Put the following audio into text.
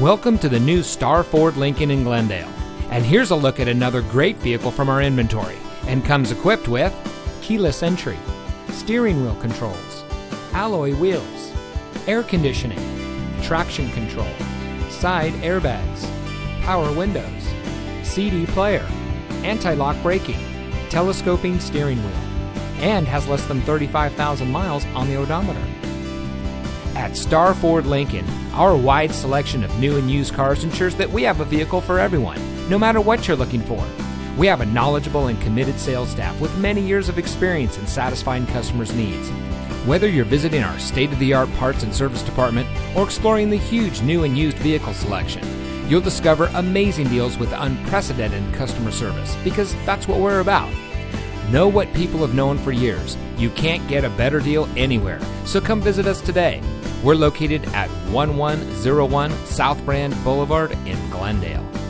Welcome to the new Star Ford Lincoln in Glendale. And here's a look at another great vehicle from our inventory and comes equipped with keyless entry, steering wheel controls, alloy wheels, air conditioning, traction control, side airbags, power windows, CD player, anti-lock braking, telescoping steering wheel, and has less than 35,000 miles on the odometer. At Star Ford Lincoln, our wide selection of new and used cars ensures that we have a vehicle for everyone, no matter what you're looking for. We have a knowledgeable and committed sales staff with many years of experience in satisfying customers' needs. Whether you're visiting our state of the art parts and service department or exploring the huge new and used vehicle selection, you'll discover amazing deals with unprecedented customer service because that's what we're about. Know what people have known for years. You can't get a better deal anywhere. So come visit us today. We're located at 1101 South Brand Boulevard in Glendale.